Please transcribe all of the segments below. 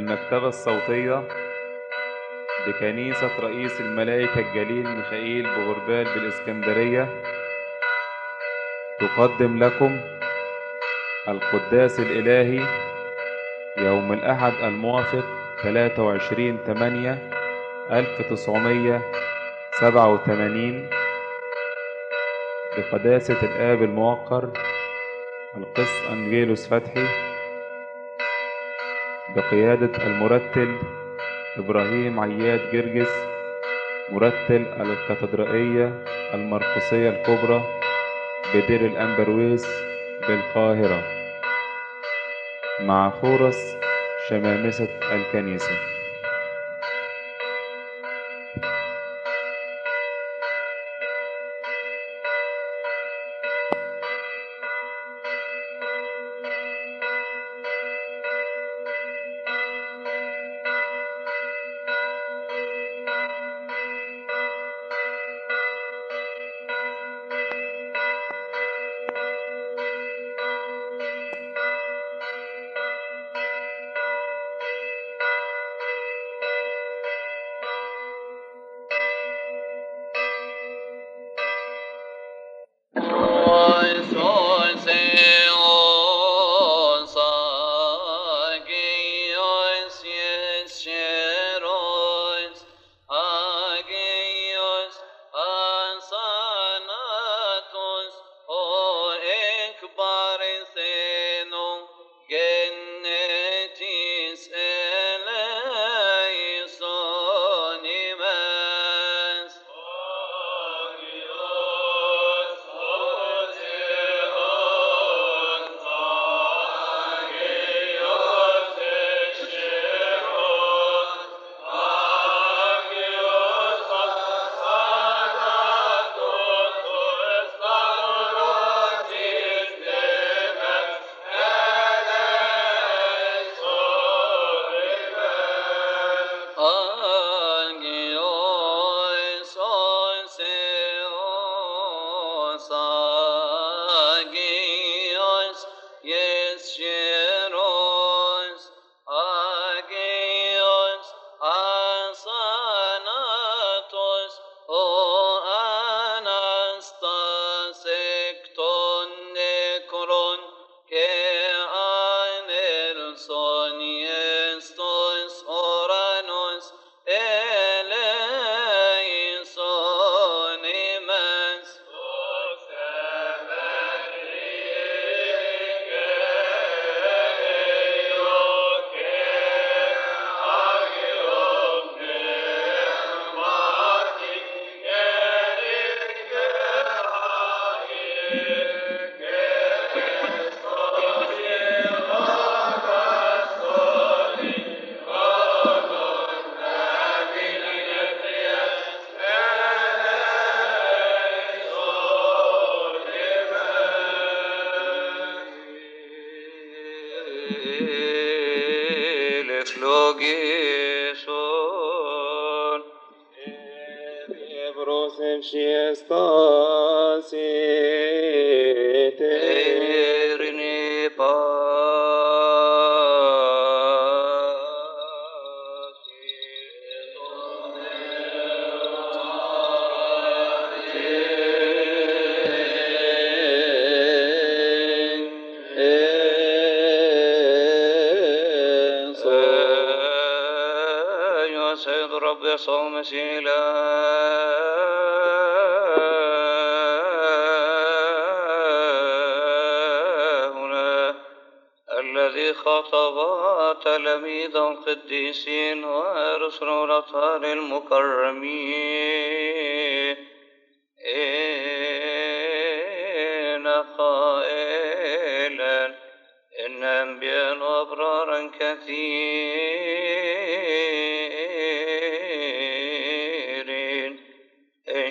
المكتبة الصوتية بكنيسة رئيس الملائكة الجليل ميخائيل بغربال بالإسكندرية. تقدم لكم القداس الإلهي يوم الأحد الموافق 23 8 1987 بقداسة الآب الموقر القس أنجيلوس فتحي. بقيادة المرتل إبراهيم عياد جرجس مرتل الكاتدرائية المرقسية الكبرى بدير الأنبرويس بالقاهرة مع خورس شمامسة الكنيسة.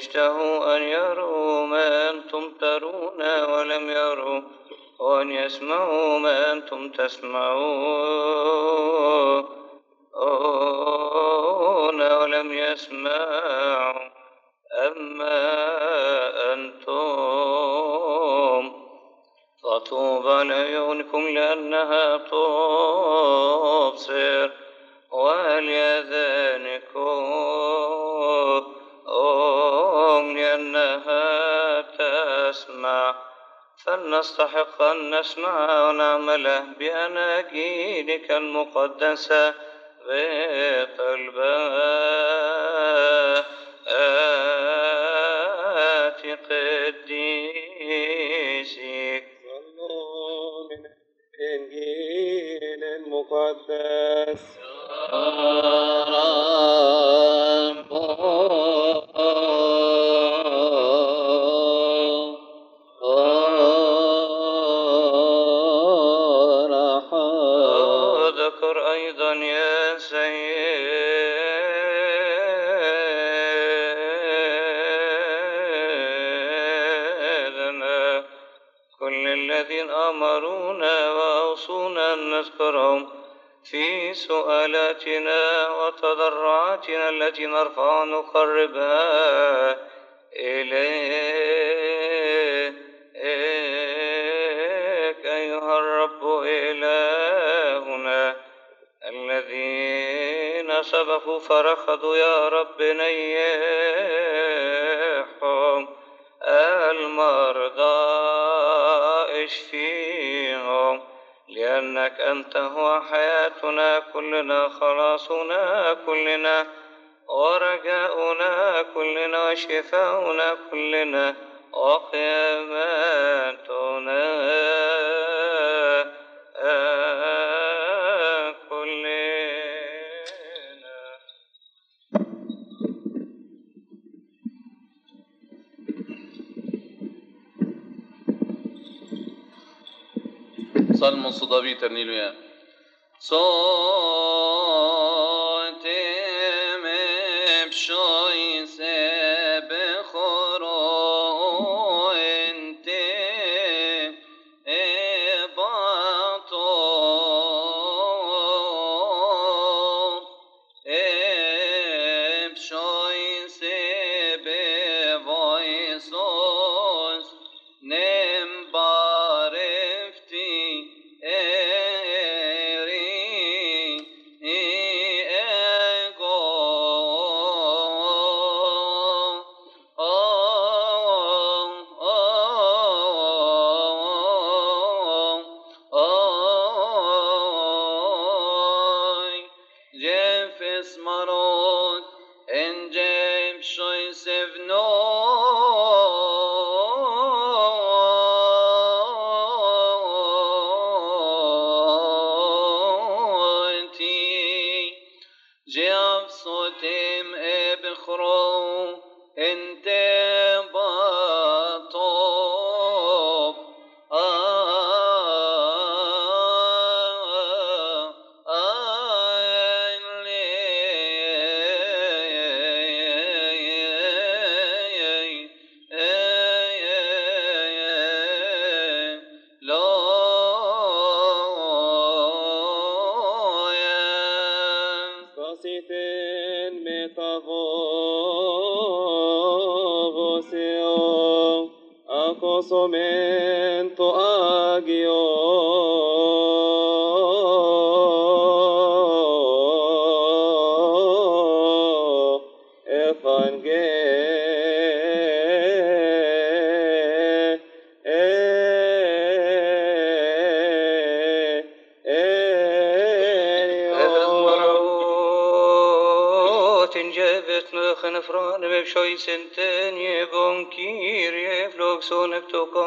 اشتهوا أن يروا ما أنتم ترون ولم يروا وأن يسمعوا ما أنتم تسمعون ولم يسمعوا أما أنتم فطوبى لعيونكم لأنها تبصر نستحق أن نسمع ونعمل بأناجيلك المقدسة بطلبات قديسك صلوا من الإنجيل المقدس. اذكر سؤالاتنا وتضرعاتنا التي نرفع ونقربها إليك أيها الرب إلهنا الذين سبقوا فرخضوا يا رب نيحهم لأنك أنت هو حياتنا كلنا خلاصنا كلنا ورجاؤنا كلنا وشفاؤنا كلنا وقيامتنا Teslavi terniyle. So. مرعوت جابت مخن فران بشوي سنتين يبون كير يفلوك سونك توقا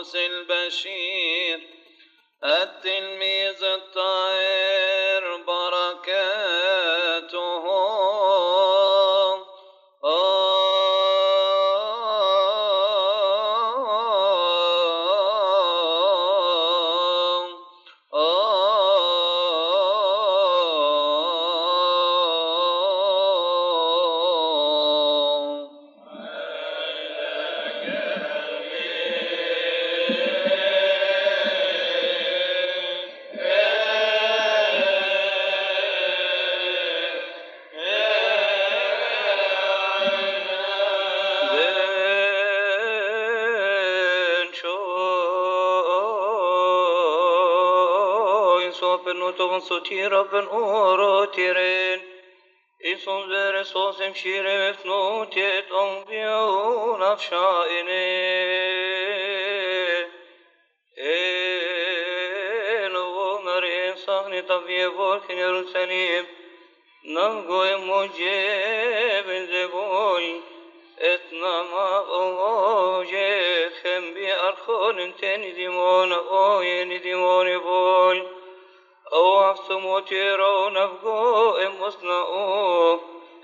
الفردوس البشير ben orotiren Ison vere sosem shire vefnotet om bion afshaine Eno vomerin sahni tavie volken Jerusalem Nangoy mujeben zegoy etnama oje khembi arkhon teni dimon oyen dimon boy أو عفسموت يرون افقو امسنا أو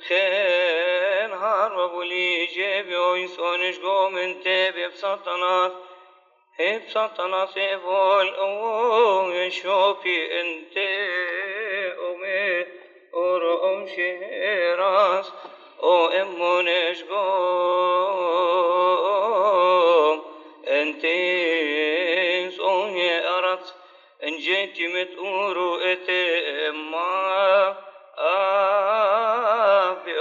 خين هار وبولي جيبي وينسونش قوم انتبه بسلطنات هب سلطنات سيفول أو يشوفي انت اومي اورو ام شهراس أو امونش سوني ارت ان جيت متورو اتما ابي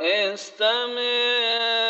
استمع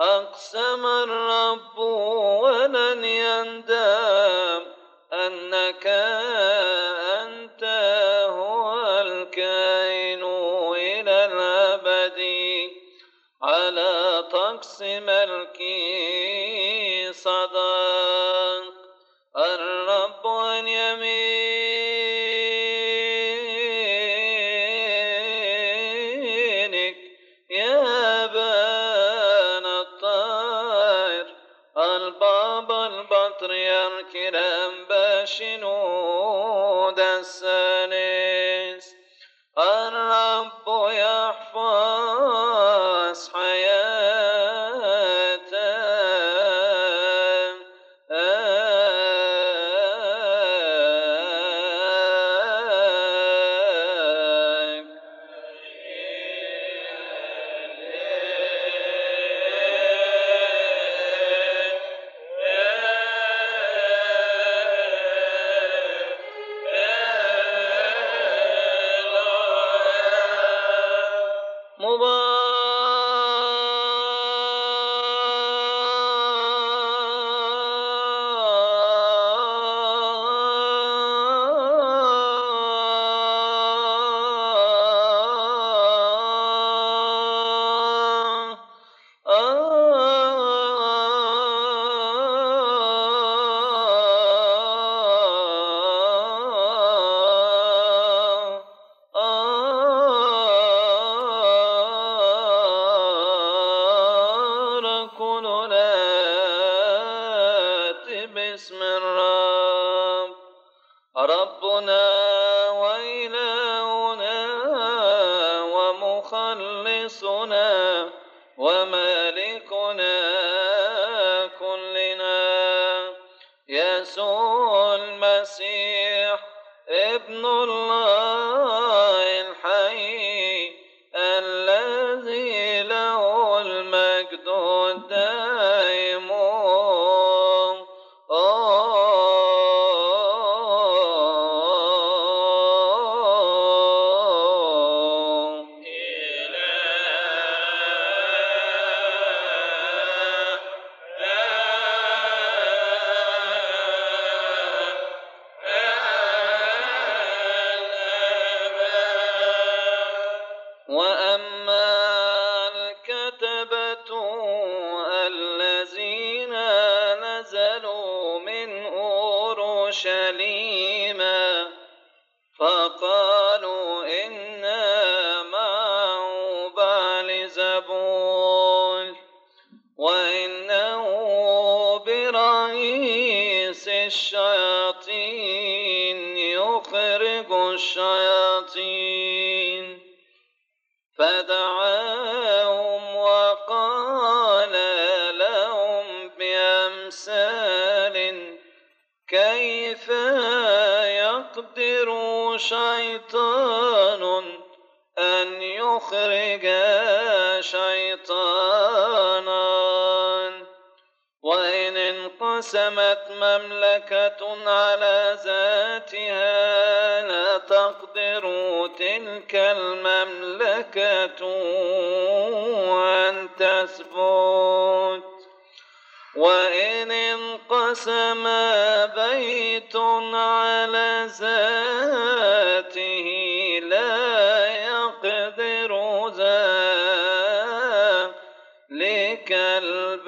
أقسم الرب confession or يسوع المسيح ابن الله. الشياطين. فدعاهم وقال لهم بأمثال كيف يقدر شيطان أن يخرج شيطانا؟ وإن انقسمت مملكة على ذاتها تقدروا تلك المملكة أن تثبت. وإن انقسم بيت على ذاته لا يقدر ذلك البيت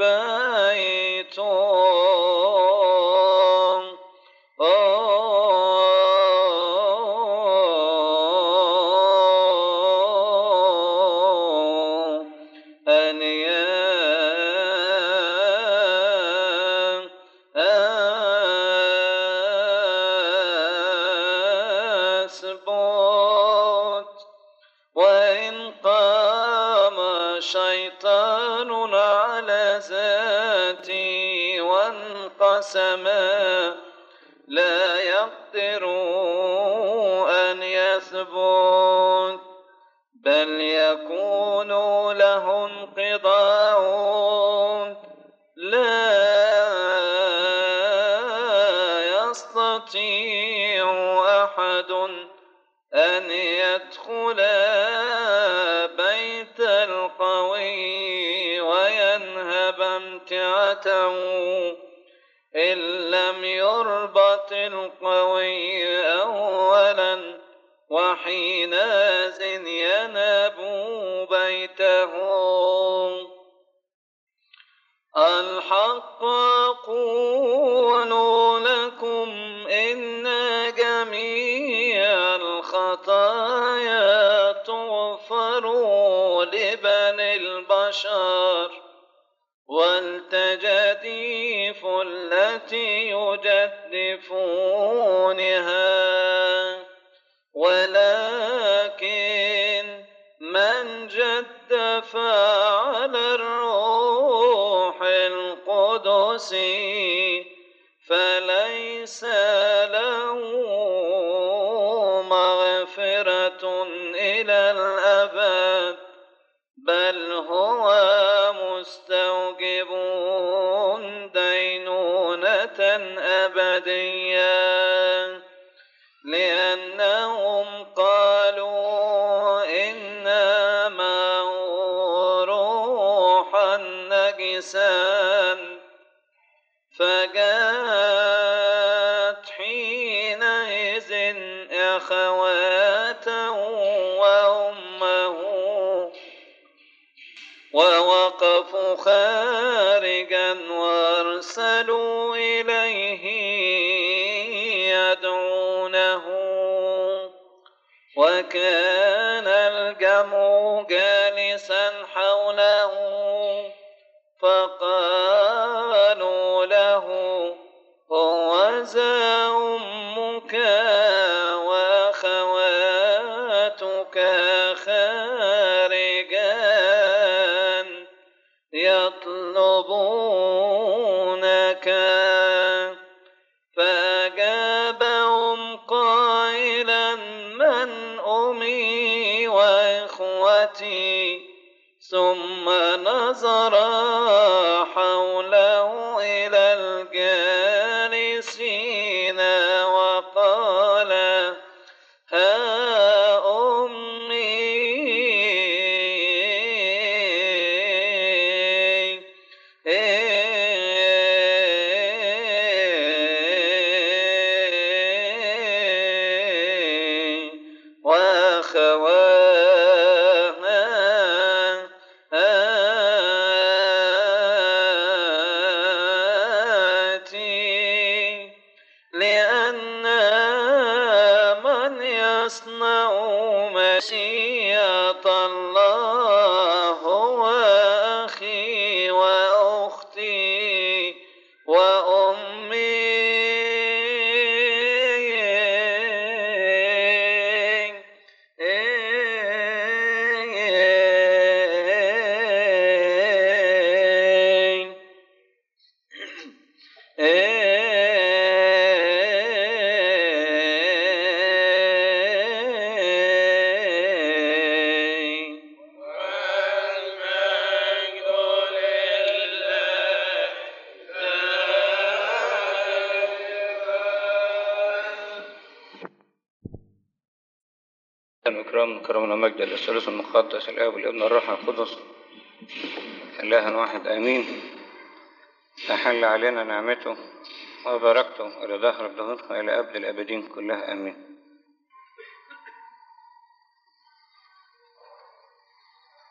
أبدية لأنهم قالوا إنما روحا نجسا فجاءت حينئذ أخواته وأمه ووقفوا خارجا وارسلوا اليه يدعونه وكان الجمع ثم نظر مجد الثالوث المقدس الآب والابن والروح القدس. إله واحد آمين. تحل علينا نعمته وبركته إلى دهر الدهور وإلى أبد الأبدين كلها آمين.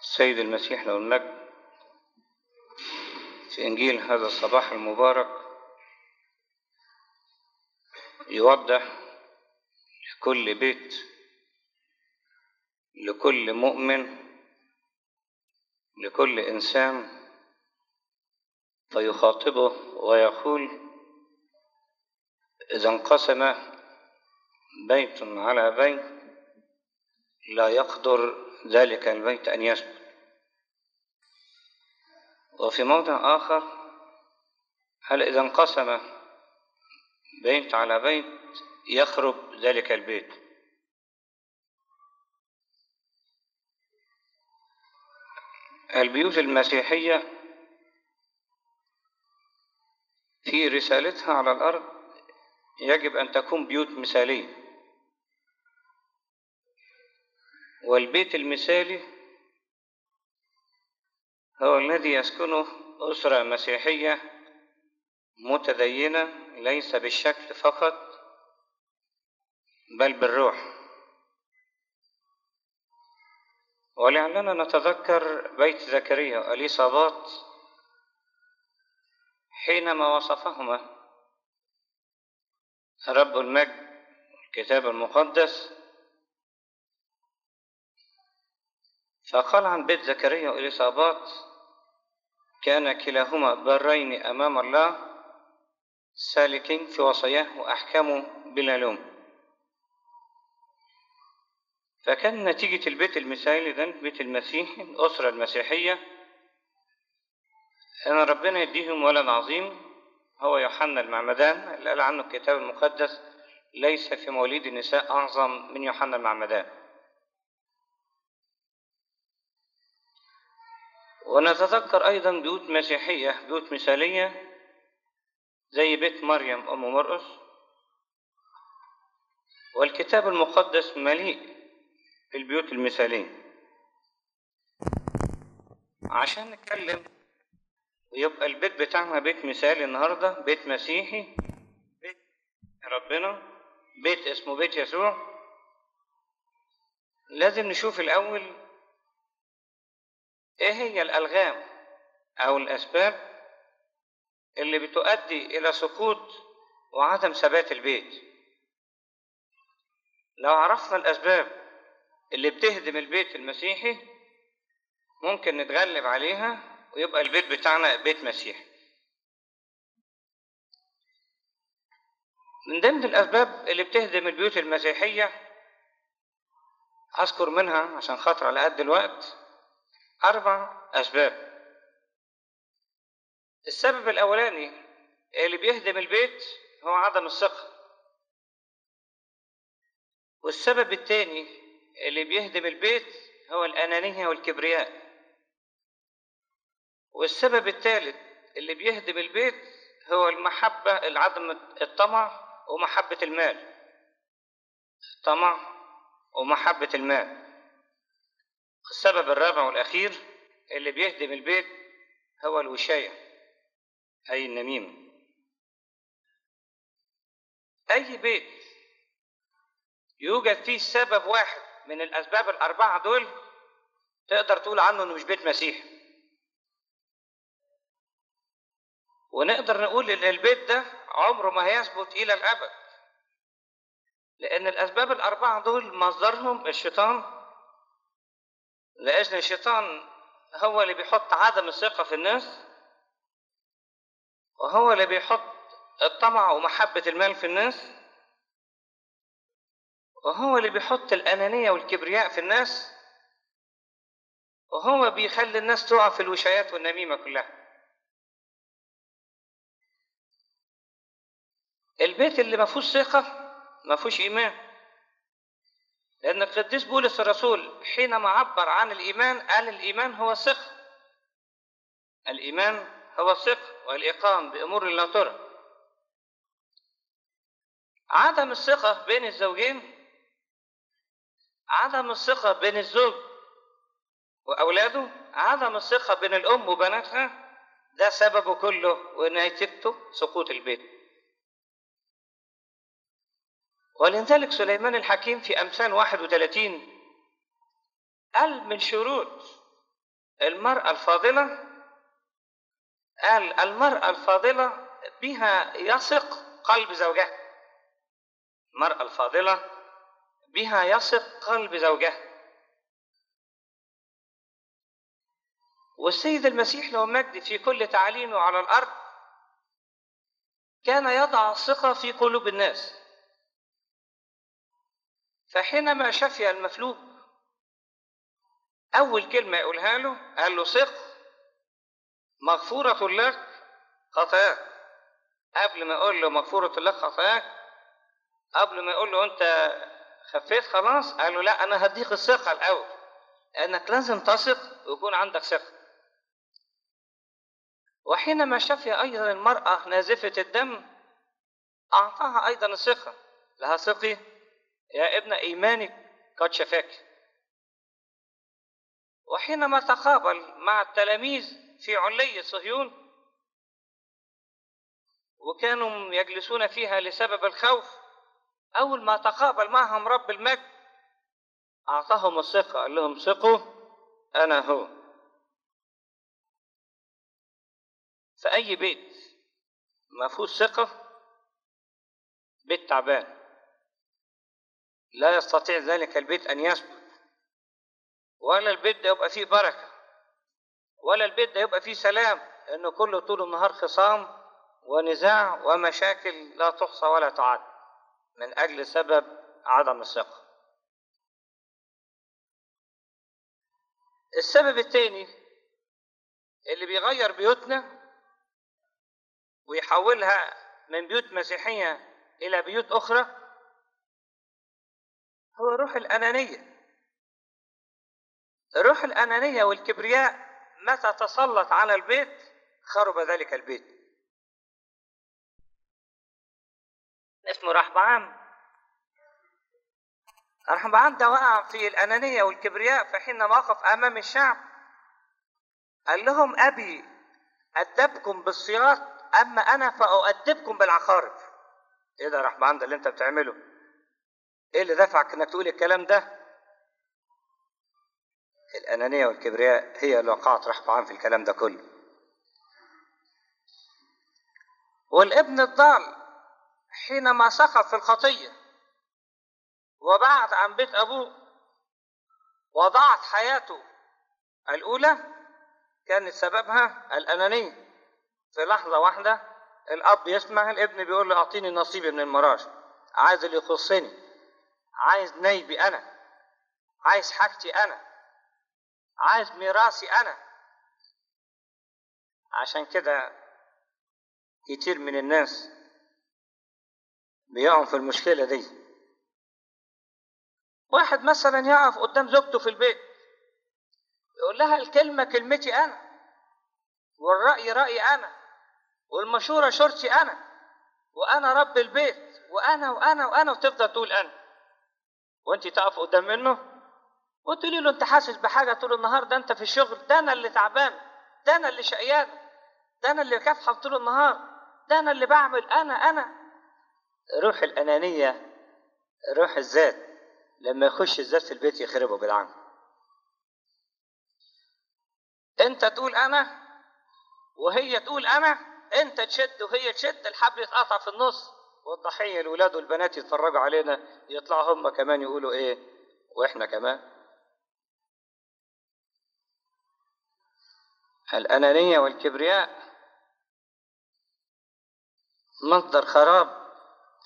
السيد المسيح له المجد في إنجيل هذا الصباح المبارك يوضح لكل بيت لكل مؤمن لكل إنسان فيخاطبه ويقول إذا انقسم بيت على بيت لا يقدر ذلك البيت أن يثبت وفي موضع آخر هل إذا انقسم بيت على بيت يخرب ذلك البيت؟ البيوت المسيحية في رسالتها على الأرض يجب أن تكون بيوت مثالية. والبيت المثالي هو الذي يسكنه أسرة مسيحية متدينة ليس بالشكل فقط بل بالروح. ولعلنا نتذكر بيت زكريا وأليصابات حينما وصفهما. رب المجد الكتاب المقدس. فقال عن بيت زكريا وإليصابات كان كلاهما برين أمام الله سالكين في وصاياه وأحكامه بلا لوم. فكان نتيجة البيت المثالي ده بيت المسيح الأسرة المسيحية. أن ربنا يديهم ولد عظيم هو يوحنا المعمدان اللي قال عنه الكتاب المقدس ليس في مواليد النساء أعظم من يوحنا المعمدان. ونتذكر أيضا بيوت مسيحية بيوت مثالية زي بيت مريم أم مرقس. والكتاب المقدس مليء بالبيوت المثالية. عشان نتكلم ويبقى البيت بتاعنا بيت مثالي النهاردة بيت مسيحي بيت ربنا بيت اسمه بيت يسوع. لازم نشوف الأول إيه هي الألغام أو الأسباب اللي بتؤدي إلى سقوط وعدم ثبات البيت. لو عرفنا الأسباب اللي بتهدم البيت المسيحي ممكن نتغلب عليها ويبقى البيت بتاعنا بيت مسيحي. من ضمن الأسباب اللي بتهدم البيوت المسيحية أذكر منها عشان خاطر على قد الوقت أربع أسباب. السبب الأولاني اللي بيهدم البيت هو عدم الثقة. والسبب الثاني اللي بيهدم البيت هو الأنانية والكبرياء. والسبب الثالث اللي بيهدم البيت هو المحبة العدم الطمع ومحبة المال. الطمع ومحبة المال. السبب الرابع والأخير اللي بيهدم البيت هو الوشاية أي النميمة. أي بيت يوجد فيه سبب واحد من الأسباب الأربعة دول تقدر تقول عنه إنه مش بيت مسيحي ونقدر نقول إن البيت ده عمره ما هيثبت إلى الأبد. لأن الأسباب الأربعة دول مصدرهم الشيطان لأن الشيطان هو اللي بيحط عدم الثقة في الناس وهو اللي بيحط الطمع ومحبة المال في الناس. وهو اللي بيحط الأنانية والكبرياء في الناس وهو بيخلي الناس تقع في الوشايات والنميمة كلها. البيت اللي ما فيهوش ثقة ما فيهوش إيمان. لأن القديس بولس الرسول حينما عبر عن الإيمان قال الإيمان هو الثقة الإيمان هو الثقة والإقام بأمور لا ترى. عدم الثقة بين الزوجين عدم الثقة بين الزوج وأولاده عدم الثقة بين الأم وبناتها ده سببه كله ونتيجته سقوط البيت. ولذلك سليمان الحكيم في أمثال 31 قال من شروط المرأة الفاضلة قال المرأة الفاضلة بها يثق قلب زوجها. المرأة الفاضلة بها يثق قلب زوجها والسيد المسيح له مجد في كل تعليمه على الأرض. كان يضع الثقة في قلوب الناس. فحينما شفي المفلوج أول كلمة يقولها له قال له ثق مغفورة لك خطاياك. قبل ما يقول له مغفورة لك خطاياك قبل ما يقول له أنت خفيت خلاص؟ قال له لا أنا هديك الثقة الأول. لأنك لازم تثق ويكون عندك ثقة. وحينما شفي أيضا المرأة نازفة الدم أعطاها أيضا الثقة. لها ثقي يا ابن إيمانك قد شفاك. وحينما تقابل مع التلاميذ في علية صهيون وكانوا يجلسون فيها لسبب الخوف أول ما تقابل معهم رب المجد أعطاهم الثقة قال لهم ثقوا أنا هو. في أي بيت ما فيهوش ثقة بيت تعبان. لا يستطيع ذلك البيت أن يثبت ولا البيت ده يبقى فيه بركة ولا البيت ده يبقى فيه سلام لأنه كله طول النهار خصام ونزاع ومشاكل لا تحصى ولا تعد. من أجل سبب عدم الثقة. السبب الثاني اللي بيغير بيوتنا ويحولها من بيوت مسيحية إلى بيوت أخرى هو روح الأنانية. روح الأنانية والكبرياء متى تسلط على البيت؟ خرب ذلك البيت. اسمه رحبعام رحبعام ده وقع في الأنانية والكبرياء فحينما وقف أمام الشعب قال لهم أبي أدبكم بالصياط أما أنا فأؤدبكم بالعقارب. إيه ده رحبعام ده اللي أنت بتعمله؟ إيه اللي دفعك إنك تقول الكلام ده؟ الأنانية والكبرياء هي اللي وقعت رحبعام في الكلام ده كله. والابن الضال حينما سقط في الخطية وبعد عن بيت أبوه وضاعت حياته الأولى كانت سببها الأنانية. في لحظة واحدة الأب يسمع الابن بيقول له أعطيني نصيبي من المراش عايز اللي يخصني عايز نيبي أنا عايز حاجتي أنا عايز ميراثي أنا. عشان كده كتير من الناس بيقعوا في المشكلة دي. واحد مثلا يقف قدام زوجته في البيت يقول لها الكلمة كلمتي أنا والرأي رأيي أنا والمشورة شورتي أنا وأنا رب البيت وأنا وأنا وأنا وتفضل تقول أنا. وأنت تقف قدام منه وتقولي له أنت حاسس بحاجة طول النهار؟ ده أنت في الشغل ده أنا اللي تعبان ده أنا اللي شقيان ده أنا اللي كافحة طول النهار ده أنا اللي بعمل أنا أنا. روح الأنانية روح الذات لما يخش الذات في البيت يخربه بالعمل انت تقول أنا وهي تقول أنا انت تشد وهي تشد الحبل يتقطع في النص. والضحيه الولاد والبنات يتفرجوا علينا يطلعوا هم كمان يقولوا إيه وإحنا كمان. الأنانية والكبرياء مصدر خراب.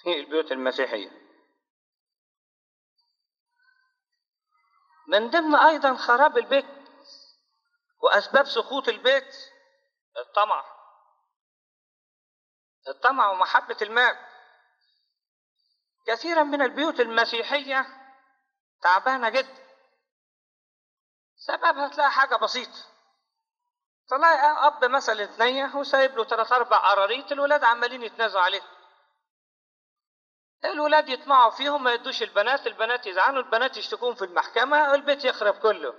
في البيوت المسيحية. من ضمن أيضا خراب البيت وأسباب سقوط البيت الطمع. الطمع ومحبة المال. كثيرا من البيوت المسيحية تعبانة جدا. سببها تلاقي حاجة بسيطة. تلاقي أب مثلا اتنيح وسايب له ثلاث أربع قراريط الولاد عمالين يتنازعوا عليه الولاد يطمعوا فيهم ما يدوش البنات البنات يزعلوا البنات يشتكون في المحكمة البيت يخرب كله.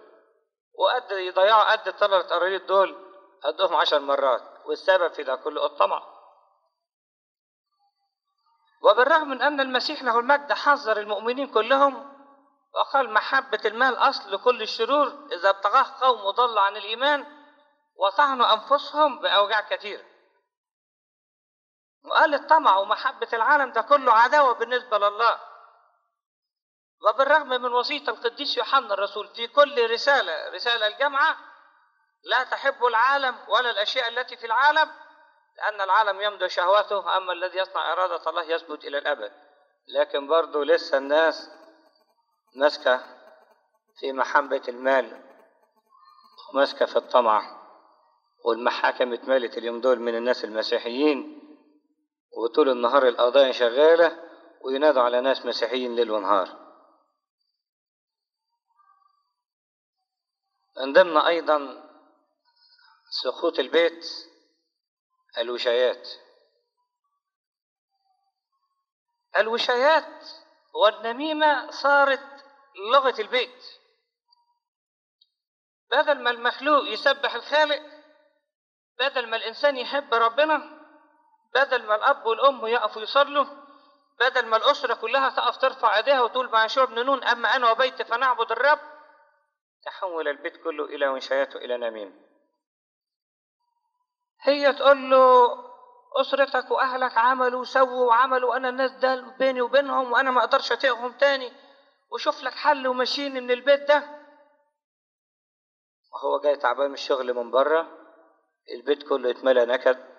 وقد يضيعوا قد الثلاث قراريط دول قدهم عشر مرات والسبب في ده كله الطمع. وبالرغم من أن المسيح له المجد حذر المؤمنين كلهم وقال محبة المال أصل كل الشرور إذا ابتغاه قوم ضل عن الإيمان وطعنوا أنفسهم بأوجاع كثيرة. وقال الطمع ومحبة العالم ده كله عداوة بالنسبة لله. وبالرغم من وصية القديس يوحنا الرسول في كل رسالة رسالة الجامعة لا تحب العالم ولا الأشياء التي في العالم لأن العالم يمضي شهوته أما الذي يصنع إرادة الله يثبت إلى الأبد. لكن برضه لسه الناس ماسكة في محبة المال وماسكة في الطمع والمحاكم اتملت اليوم دول من الناس المسيحيين. وطول النهار القضايا شغالة وينادوا على ناس مسيحيين ليل ونهار. من ضمن أيضا سقوط البيت الوشايات. الوشايات والنميمة صارت لغة البيت. بدل ما المخلوق يسبح الخالق بدل ما الإنسان يحب ربنا بدل ما الأب والأم يقفوا يصلوا بدل ما الأسرة كلها تقف ترفع إيديها وتقول مع شعب نون أما أنا وبيت فنعبد الرب تحول البيت كله إلى وشايته إلى نميم هي تقول له أسرتك وأهلك عملوا وسووا وعملوا أنا الناس ده بيني وبينهم وأنا ما أقدرش أطيقهم تاني وشوف لك حل ومشيني من البيت ده. وهو جاي تعبان من الشغل من بره البيت كله يتملى نكد.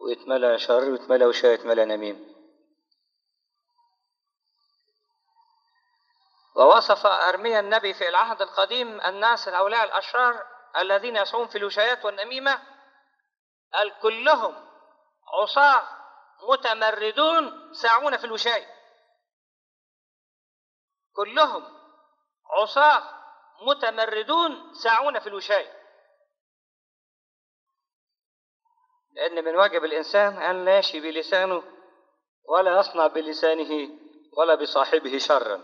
ويتملى شر ويتملى وشاي يتملى نميم. ووصف أرميا النبي في العهد القديم الناس هؤلاء الأشرار الذين يسعون في الوشايات والنميمة قال كلهم عصاة متمردون ساعون في الوشاية كلهم عصاة متمردون ساعون في الوشاية لأن من واجب الإنسان أن لا يشي بلسانه ولا يصنع بلسانه ولا بصاحبه شرا.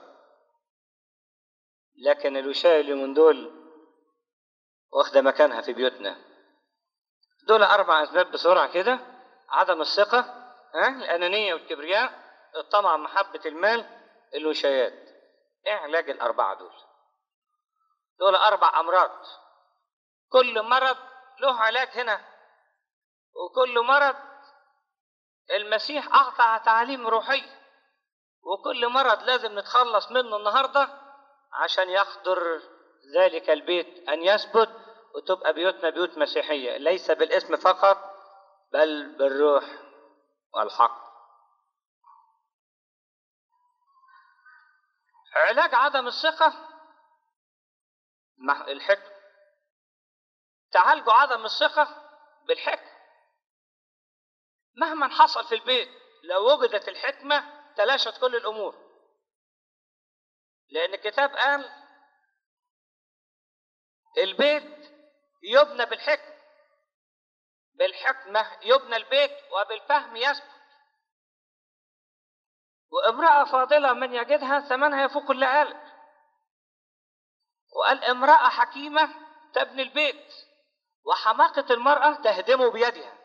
لكن الوشاية اللي من دول واخدة مكانها في بيوتنا. دول أربع أسباب بسرعة كده. عدم الثقة ها الأنانية والكبرياء الطمع محبة المال الوشايات. إيه علاج الأربعة دول. دول أربع أمراض. كل مرض له علاج هنا. وكل مرض المسيح أعطى تعاليم روحية وكل مرض لازم نتخلص منه النهارده عشان يقدر ذلك البيت أن يثبت وتبقى بيوتنا بيوت مسيحية. ليس بالاسم فقط بل بالروح والحق. علاج عدم الثقة مع تعالجوا عدم الثقة بالحكم. مهما حصل في البيت لو وجدت الحكمة تلاشت كل الأمور. لأن الكتاب قال البيت يبنى بالحكم بالحكمة يبنى البيت وبالفهم يثبت. وامرأة فاضلة من يجدها ثمنها يفوق كل قلب. وقال امرأة حكيمة تبني البيت. وحماقة المرأة تهدمه بيدها.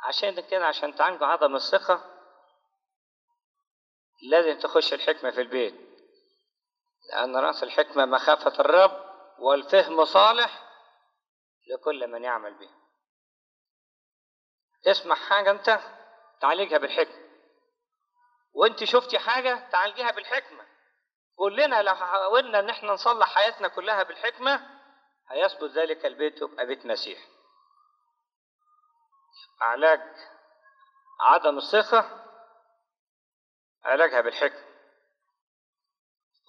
عشان كده عشان تعالجوا عدم الثقة لازم تخش الحكمة في البيت. لأن رأس الحكمة مخافة الرب والفهم صالح لكل من يعمل به. تسمع حاجة أنت تعالجها بالحكمة. وأنت شفتي حاجة تعالجيها بالحكمة. كلنا لو حاولنا إن إحنا نصلح حياتنا كلها بالحكمة هيثبت ذلك البيت يبقى بيت مسيح. علاج عدم الثقة علاجها بالحكمة.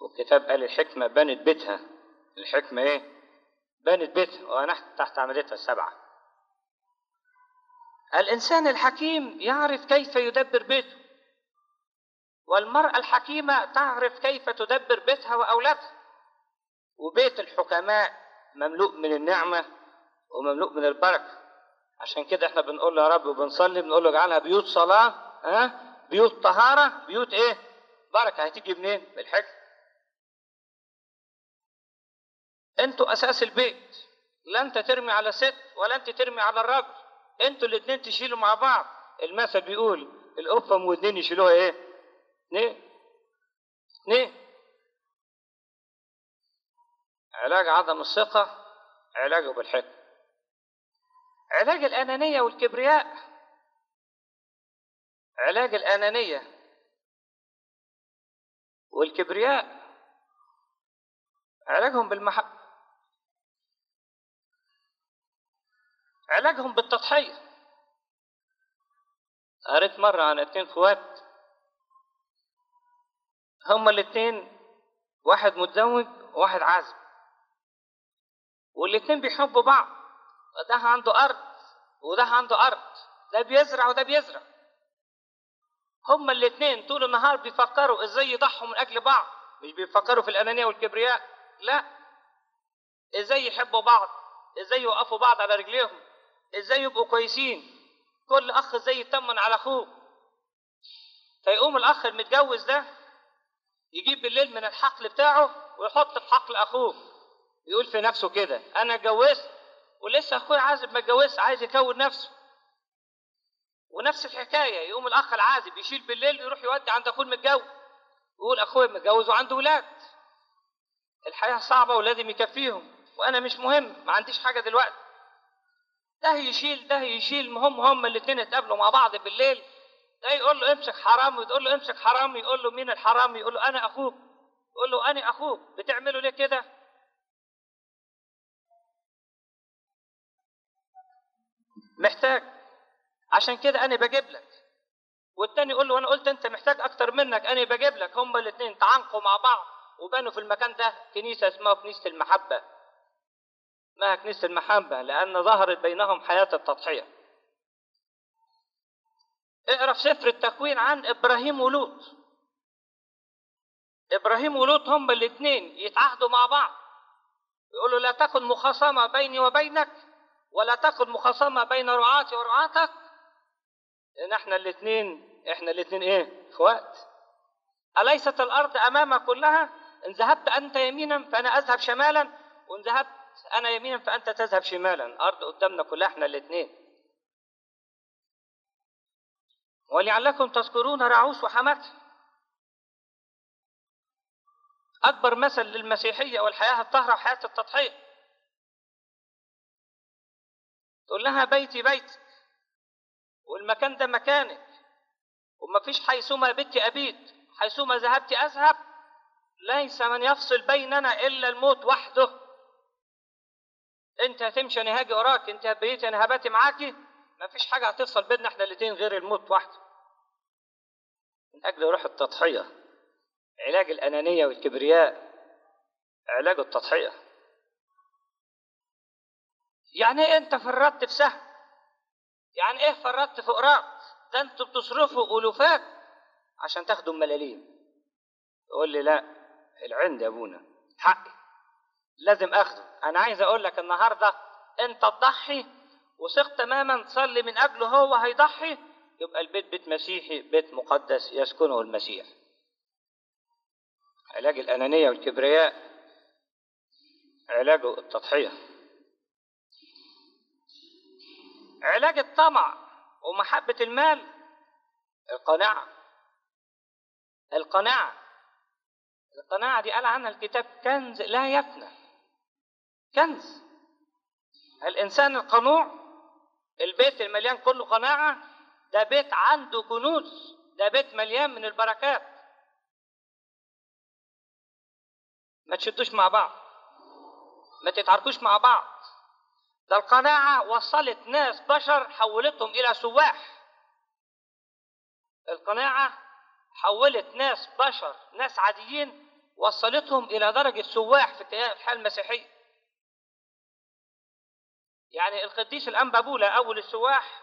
والكتاب قال الحكمة بنت بيتها. الحكمة إيه؟ بنت بيتها. ونحن تحت عمليتها السبعة. الإنسان الحكيم يعرف كيف يدبر بيته. والمرأة الحكيمة تعرف كيف تدبر بيتها وأولادها. وبيت الحكماء مملوء من النعمة ومملوء من البركة. عشان كده إحنا بنقول يا رب وبنصلي بنقول له اجعلها بيوت صلاة ها؟ بيوت طهارة بيوت إيه؟ بركة. هتيجي منين؟ بالحكم أنتوا أساس البيت. لا أنت ترمي على ست ولا أنت ترمي على الراجل أنتوا الاتنين تشيلوا مع بعض. المثل بيقول القفة ودنين يشيلوها إيه؟ اتنين اتنين علاج عدم الثقة علاجه بالحكم علاج الأنانية والكبرياء. علاج الأنانية والكبرياء. علاجهم بالمحبة علاجهم بالتضحية. قريت مرة عن اتنين اخوات هما الاتنين واحد متزوج وواحد عازب. والاتنين بيحبوا بعض. ده عنده أرض وده عنده أرض. ده بيزرع وده بيزرع. هما الاتنين طول النهار بيفكروا إزاي يضحوا من أجل بعض. مش بيفكروا في الأنانية والكبرياء لا. إزاي يحبوا بعض؟ إزاي يوقفوا بعض على رجليهم؟ إزاي يبقوا كويسين؟ كل أخ إزاي يطمن على أخوه؟ فيقوم الأخ المتجوز ده يجيب بالليل من الحقل بتاعه ويحط في حقل أخوه. يقول في نفسه كده أنا اتجوزت ولسه أخويا عازب ما اتجوزش عايز يكون نفسه. ونفس الحكاية يقوم الأخ العازب يشيل بالليل يروح يودي عند أخوه المتجوز. يقول أخويا متجوز وعنده ولاد. الحياة صعبة ولازم يكفيهم وأنا مش مهم ما عنديش حاجة دلوقتي. ده يشيل ده يشيل المهم هم الاتنين اتقابلوا مع بعض بالليل. ده يقول له امسك حرامي وتقول له امسك حرامي يقول له مين الحرامي؟ يقول له أنا أخوك. يقول له أنا أخوك. بتعملوا ليه كده؟ محتاج. عشان كده أنا بجيب لك. والتاني يقول له أنا قلت أنت محتاج أكتر منك أنا بجيب لك. هما الاتنين تعانقوا مع بعض وبنوا في المكان ده كنيسة اسمها كنيسة المحبة. اسمها كنيسة المحبة لأن ظهرت بينهم حياة التضحية. اقرأ في سفر التكوين عن إبراهيم ولوط. إبراهيم ولوط هما الاثنين يتعاهدوا مع بعض. يقولوا لا تكن مخاصمة بيني وبينك. ولا تكن مخاصمة بين رعاتي ورعاتك. لأن إحنا الاثنين إحنا الاثنين إيه؟ إخوات. أليست الأرض أمامك كلها؟ إن ذهبت أنت يمينا فأنا أذهب شمالا وإن ذهبت أنا يمينا فأنت تذهب شمالا. الأرض قدامنا كلها إحنا الاثنين ولعلكم تذكرون رعوس وحماتها أكبر مثل للمسيحية والحياة الطاهرة وحياة التضحية. تقول لها بيتي بيتك والمكان ده مكانك. وما فيش حيثما بت أبيت. حيثما ذهبت أذهب. ليس من يفصل بيننا إلا الموت وحده. أنت هتمشي أنا هاجي وراك. أنت هبيتي أنا هباتي معاكي. ما فيش حاجة هتفصل بيننا. إحنا الاتنين غير الموت وحده. من أجل روح التضحية علاج الأنانية والكبرياء علاج التضحية. يعني إيه أنت فرطت في سهم؟ يعني إيه فرطت في قراط ده أنتوا بتصرفوا ألوفات عشان تاخدوا ملاليم يقول لي لا العند يا أبونا. حقي. لازم أخده. أنا عايز أقول لك النهارده أنت تضحي وثق تماما تصلي من أجله هو هيضحي يبقى البيت بيت مسيحي بيت مقدس يسكنه المسيح. علاج الأنانية والكبرياء علاجه التضحية. علاج الطمع ومحبة المال. القناعة. القناعة. القناعة دي قال عنها الكتاب كنز لا يفنى. كنز. الإنسان القنوع البيت المليان كله قناعة ده بيت عنده كنوز ده بيت مليان من البركات. ما تشدوش مع بعض. ما تتعاركوش مع بعض. ده القناعة وصلت ناس بشر حولتهم إلى سواح. القناعة حولت ناس بشر ناس عاديين وصلتهم إلى درجة سواح في الحياة المسيحية. يعني القديس الأنبابولة أول السواح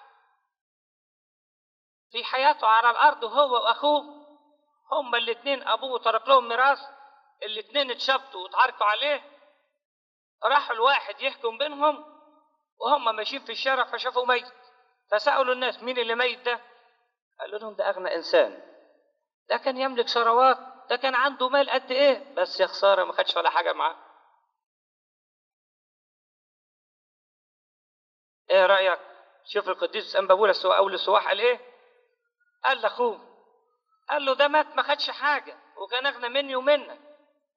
في حياته على الأرض هو وأخوه هما الاثنين أبوه ترك لهم ميراث الاثنين اتشبطوا واتعاركوا عليه. راح الواحد يحكم بينهم وهم ماشيين في الشارع فشافوا ميت. فسألوا الناس مين اللي ميت ده؟ قالوا لهم ده أغنى إنسان. ده كان يملك ثروات ده كان عنده مال قد إيه؟ بس يا خسارة ما خدش ولا حاجة معاه. إيه رأيك؟ شوف القديس أنبابولا السواح أول السواح قال إيه؟ قال لأخوه قال له ده مات ما خدش حاجة وكان أغنى مني ومنك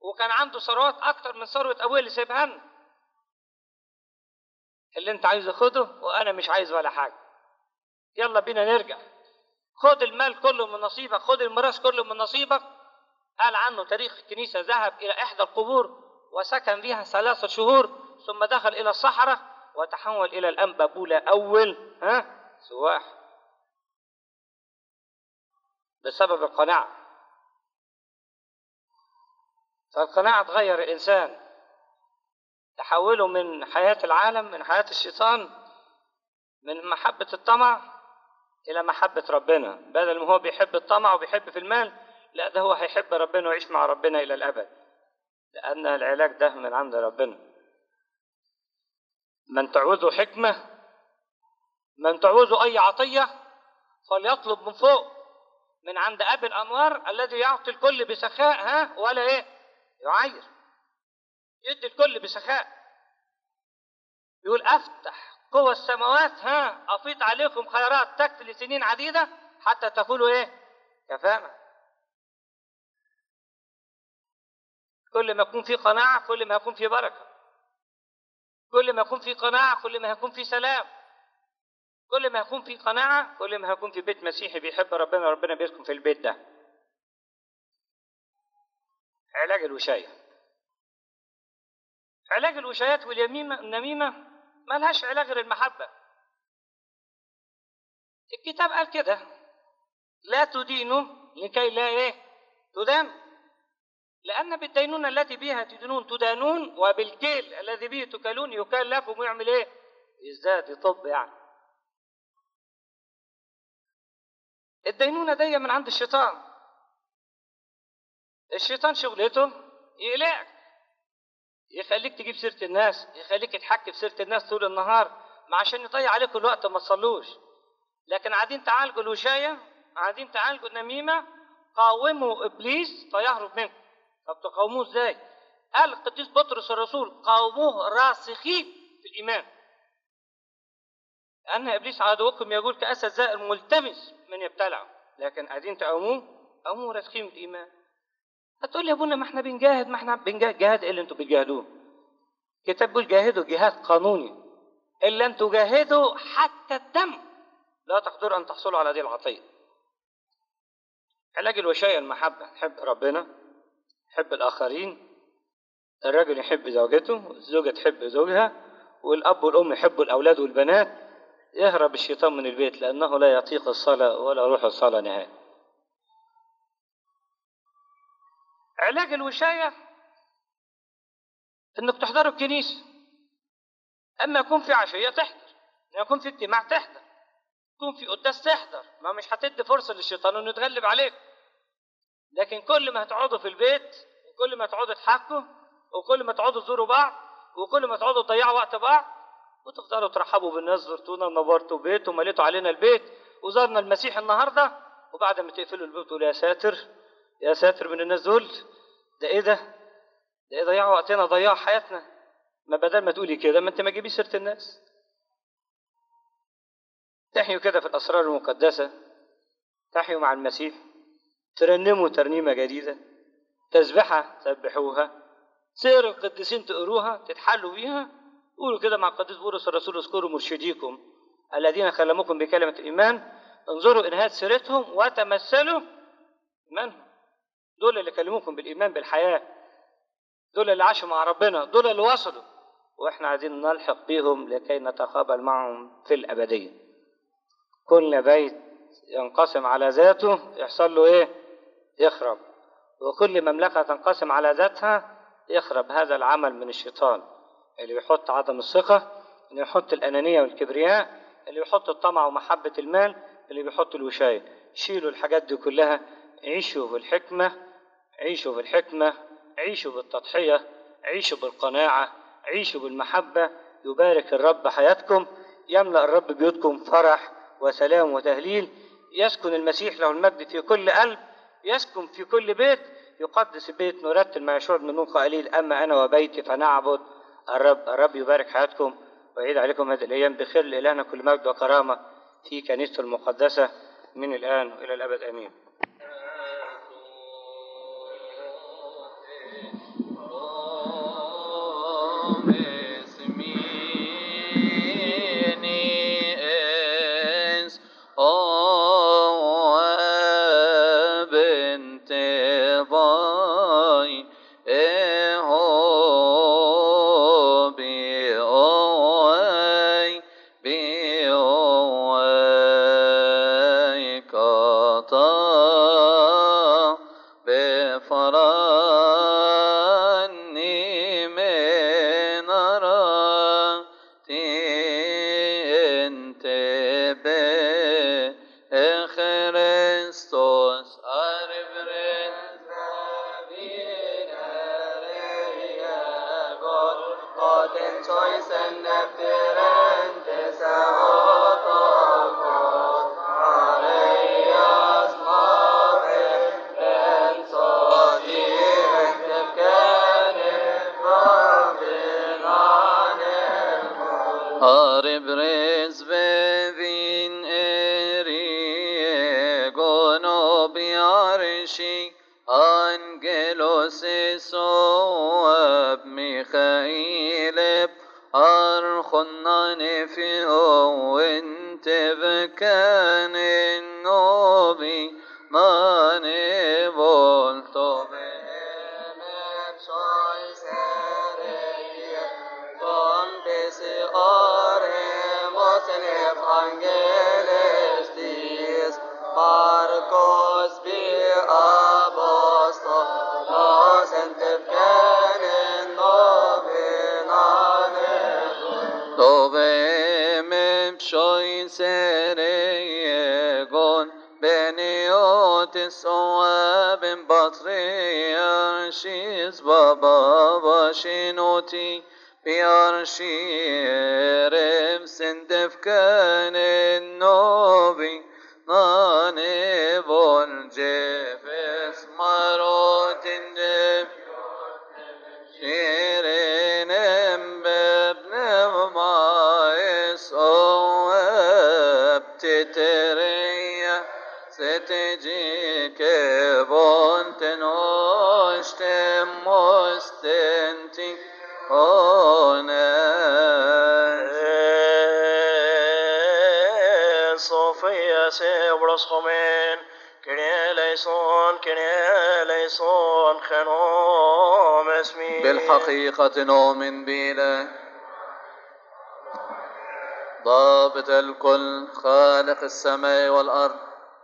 وكان عنده ثروات أكتر من ثروة أبويا اللي سايبها لنا. اللي انت عايزه خده وأنا مش عايز ولا حاجة. يلا بينا نرجع. خد المال كله من نصيبك خد الميراث كله من نصيبك. قال عنه تاريخ الكنيسة ذهب إلى إحدى القبور وسكن فيها ثلاثة شهور ثم دخل إلى الصحراء وتحول إلى الأنبابولة أول ها؟ سواح. بسبب القناعة. فالقناعة تغير الإنسان. تحوله من حياة العالم من حياة الشيطان من محبة الطمع إلى محبة ربنا. بدل ما هو بيحب الطمع وبيحب في المال لا ده هو هيحب ربنا ويعيش مع ربنا إلى الأبد. لأن العلاج ده من عند ربنا. من تعوزه حكمة من تعوزه أي عطية فليطلب من فوق من عند أبي الأنوار الذي يعطي الكل بسخاء ها ولا إيه؟ يعير. يدي الكل بسخاء. يقول أفتح قوى السماوات ها أفيض عليكم خيرات تكفي لسنين عديدة حتى تقولوا إيه؟ كفانا كل ما يكون في قناعة كل ما يكون في بركة. كل ما يكون في قناعة كل ما يكون في سلام. كل ما يكون في قناعة كل ما يكون في بيت مسيحي بيحب ربنا ربنا بيسكن في البيت ده. علاج الوشاية. علاج الوشايات واليميمة النميمة ملهاش علاج غير المحبة. الكتاب قال كده لا تدينوا لكي لا إيه؟ تدان. لأن بالدينونة التي بها تدينون تدانون وبالكيل الذي به تكلون يكال لكم ويعمل إيه؟ يزداد يطب يعني. الدينونة دي من عند الشيطان. الشيطان شغلته يقلقك. يخليك تجيب سيرة الناس يخليك تحكي في سيرة الناس طول النهار ما عشان يضيع عليكم الوقت ما تصلوش. لكن قاعدين تعالجوا الوشاية قاعدين تعالجوا النميمة قاوموا إبليس فيهرب منكم طب تقاوموه إزاي؟ قال القديس بطرس الرسول قاوموه راسخين في الإيمان. لأن إبليس عدوكم يقول كأسد زائر ملتمس من يبتلعه. لكن قاعدين تقاوموه قاوموه راسخين في الإيمان. هتقول يا ابونا ما إحنا بنجاهد ما إحنا بنجاهد. جهاد إيه اللي أنتوا بتجاهدوه؟ الكتاب بيقول جاهدوا جهاد قانوني. إلا أن تجاهدوا حتى الدم. لا تقدروا أن تحصلوا على هذه العطية. علاج الوشاية المحبة. تحب ربنا تحب الآخرين. الرجل يحب زوجته الزوجة تحب زوجها والأب والأم يحبوا الأولاد والبنات. يهرب الشيطان من البيت لأنه لا يطيق الصلاة ولا روح الصلاة نهائي. علاج الوشاية إنك تحضروا الكنيسة أما يكون في عشية تحضر يكون في اجتماع تحضر يكون في قداس تحضر ما مش هتدي فرصة للشيطان إنه يتغلب عليك. لكن كل ما هتقعدوا في البيت وكل ما تقعدوا تحكوا وكل ما تقعدوا تزوروا بعض وكل ما تقعدوا تضيعوا وقت بعض وتفضلوا ترحبوا بالناس زرتونا نورتوا بيت ومليتوا علينا البيت وزارنا المسيح النهارده وبعد ما تقفلوا البيت تقولوا يا ساتر يا ساتر من الناس دول ده إيه ده؟ ده إيه ضيعوا وقتنا ضيعوا حياتنا؟ ما بدل ما تقولي كده ما أنت ما تجيبيش سيرة الناس. تحيوا كده في الأسرار المقدسة تحيوا مع المسيح ترنموا ترنيمة جديدة تسبحة تسبحوها سير القديسين تقروها تتحلوا بيها. قولوا كده مع القديس بولس الرسول اذكروا مرشديكم الذين كلموكم بكلمة الايمان انظروا انهاء سيرتهم وتمثلوا إيمانهم. دول اللي كلموكم بالإيمان بالحياة دول اللي عاشوا مع ربنا دول اللي وصلوا. وإحنا عايزين نلحق بيهم لكي نتقابل معهم في الأبدية. كل بيت ينقسم على ذاته يحصل له إيه؟ يخرب. وكل مملكة تنقسم على ذاتها يخرب هذا العمل من الشيطان. اللي بيحط عدم الثقة اللي يحط الأنانية والكبرياء اللي بيحط الطمع ومحبة المال اللي بيحط الوشاية. شيلوا الحاجات دي كلها عيشوا بالحكمه عيشوا بالحكمة عيشوا بالتضحية عيشوا بالقناعة عيشوا بالمحبة. يبارك الرب حياتكم يملأ الرب بيوتكم فرح وسلام وتهليل. يسكن المسيح له المجد في كل قلب يسكن في كل بيت. يقدس البيت نرتل مع يشوع بن نون قائلين أما أنا وبيتي فنعبد الرب. الرب يبارك حياتكم. ويعيد عليكم هذه الأيام بخير لإلهنا كل مجد وكرامة في كنيسته المقدسة من الآن وإلى الأبد. آمين. بتتريا ستجيك بونت نوشتم مستنتي هنا صوفيا سيبرس خمين كني ليسون كني ليسون خنوم اسمي بالحقيقة نؤمن بإله ضابط الكل خالق السماء والأرض.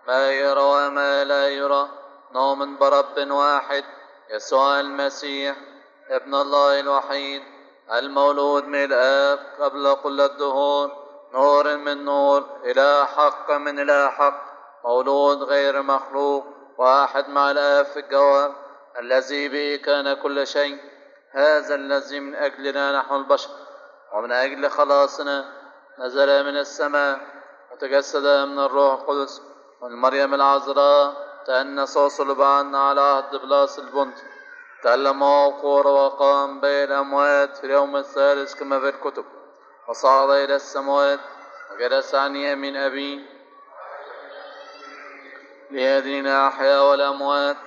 ما يرى وما لا يرى. نؤمن برب واحد. يسوع المسيح ابن الله الوحيد. المولود من الآب قبل كل الدهور. نور من نور. إله حق من إله حق. مولود غير مخلوق. واحد مع الآب في الجوهر الذي به كان كل شيء. هذا الذي من أجلنا نحن البشر. ومن أجل خلاصنا نزل من السماء وتجسد من الروح القدس والمريم العذراء تأنس وصلب عنا على عهد بلاس البنت. تألم وقور وقام بين الأموات في اليوم الثالث كما في الكتب. وصعد إلى السماوات وجلس عن يمين أبيه ليدين الأحياء والأموات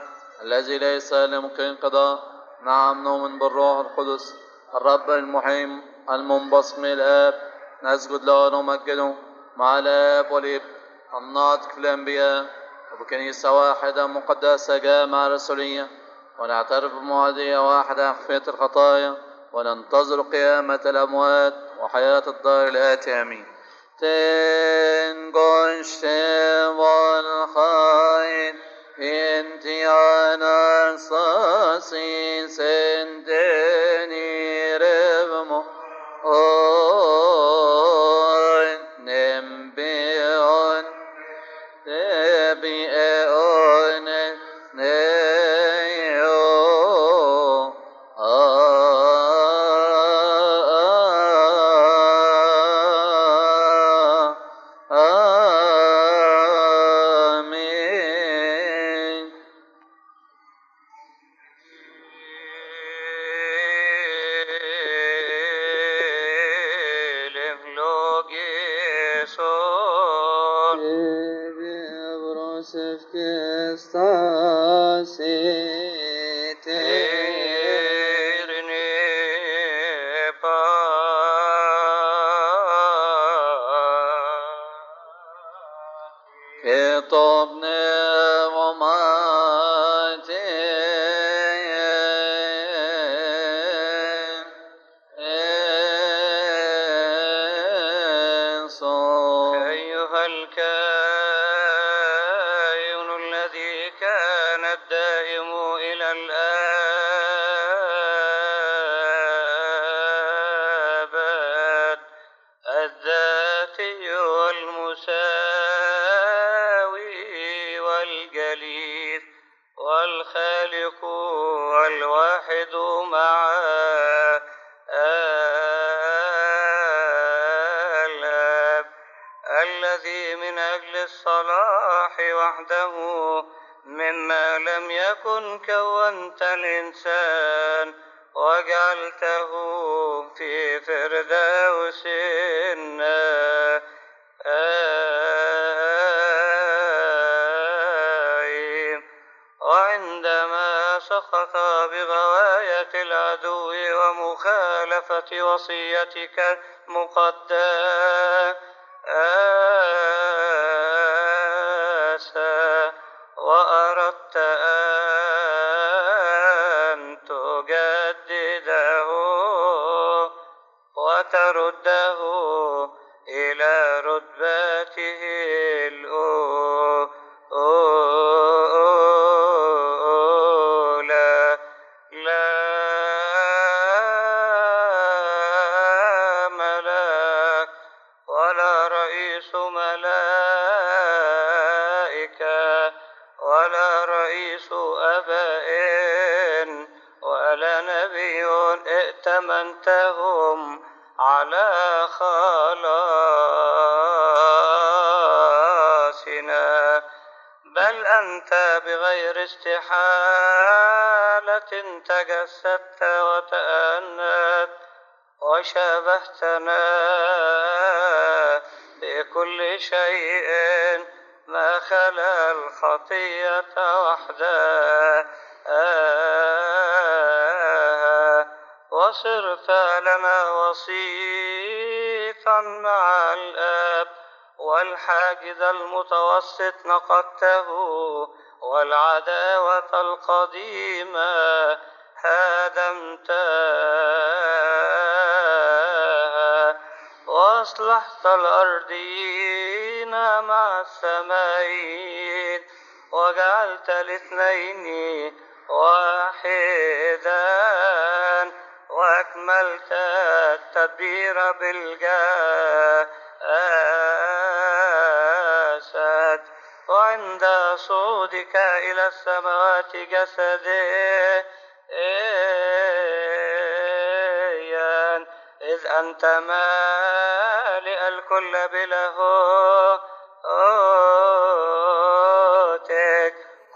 الذي ليس لممكن قضاء نعم نؤمن بالروح القدس الرب المحيم المنبسط من الآب. نسجد له ونمجده مع الآب والابن الناطق الأنبياء وبكنيسة واحدة مقدسة جامعة رسولية ونعترف بمعادية واحدة خفية الخطايا. وننتظر قيامة الأموات وحياة الدار الآتي. آمين. تنقش والخاين انتي أنا صاصي سندني ربمو بغواية العدو ومخالفة وصيتك المقدسة استحالة تجسدت وتأنت وشابهتنا بكل شيء ما خلا الخطية وحدها وصرت لنا وسيطا مع الآب والحاجز المتوسط نقضته والعداوة القديمة هدمتها. وأصلحت الأرضين مع السمايين وجعلت الاثنين واحدا وأكملت التدبير بالجسد وعند صعودك إلى السماوات جسديا إذ أنت مالئ الكل بلاهوتك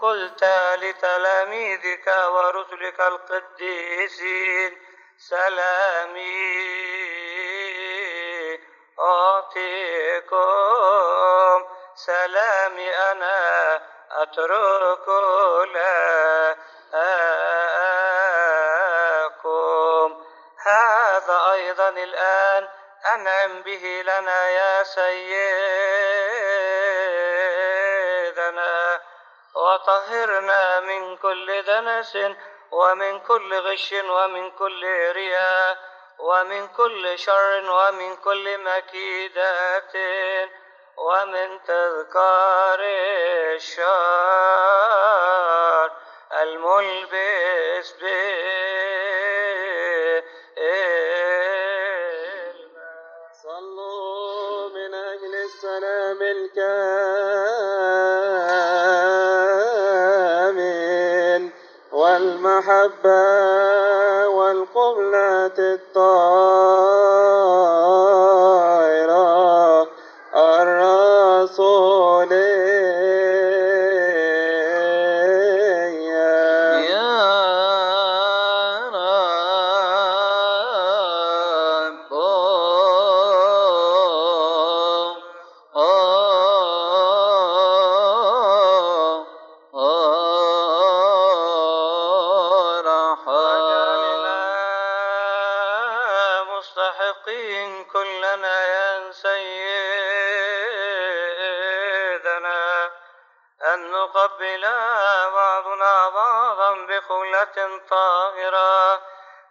قلت لتلاميذك ورسلك القديسين سلامي أعطيكم. سلامي أنا أترك لكم هذا أيضا الآن أنعم به لنا يا سيدنا. وطهرنا من كل دنس ومن كل غش ومن كل رياء ومن كل شر ومن كل مكيدات ومن تذكار الشر الملبس بالماء صلوا من أجل السلام الكامل والمحبة والقبلة الطاهرة.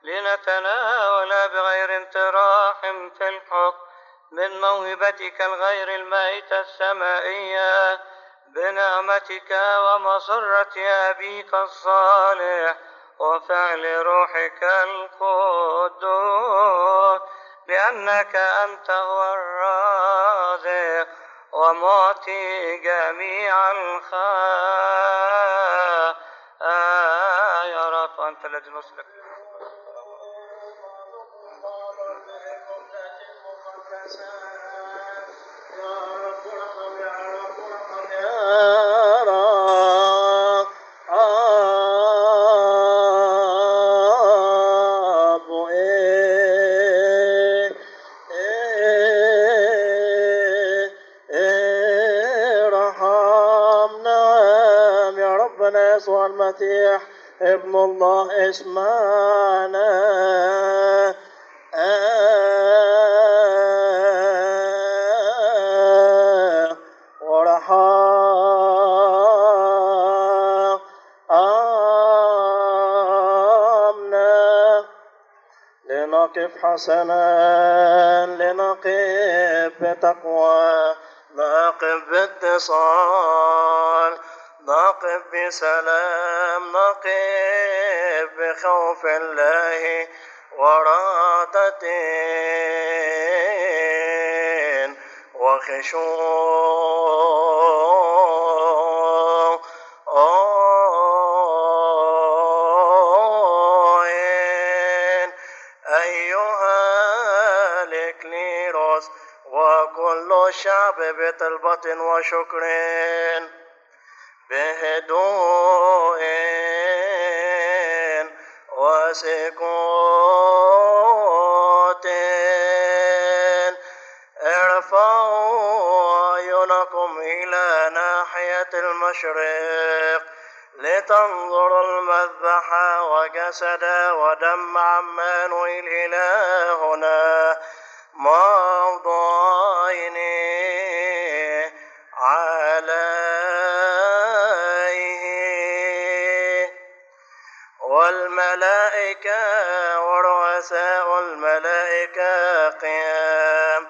لنتناول بغير انتراح في الحكم من موهبتك الغير الميتة السمائية بنعمتك ومسرة أبيك الصالح وفعل روحك القدوس لأنك أنت هو الرازق ومعطي جميع الذي نسلك يا رب إيه إيه إيه يسوع المسيح ابن الله اسمعنا حسنا لنقف بتقوى نقف باتصال نقف بسلام نقف بخوف الله ورادة وخشوع. وكل الشعب بطلبة وشكر بهدوء وسكوت ارفعوا أعينكم إلى ناحية المشرق لتنظروا المذبح وجسد ودم عمانويل إلهنا موضوعين عليه. والملائكة ورؤساء الملائكة قيام.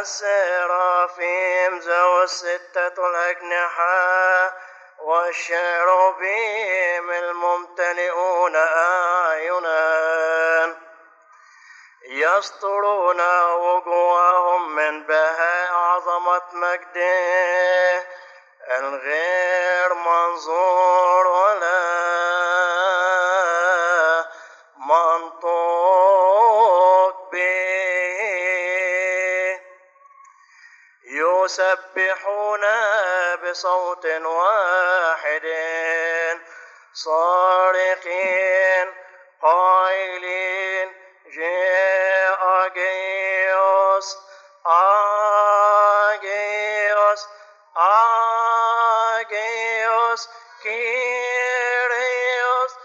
السرافيم ذو الستة الأجنحة والشيروبيم الممتلئون أعينا يسطرون وجوههم من بهاء عظمة مجده. الغير منظور ولا منطوق به. يسبحون بصوت واحد. صارخين قائلين جاء Dios, quiere Dios,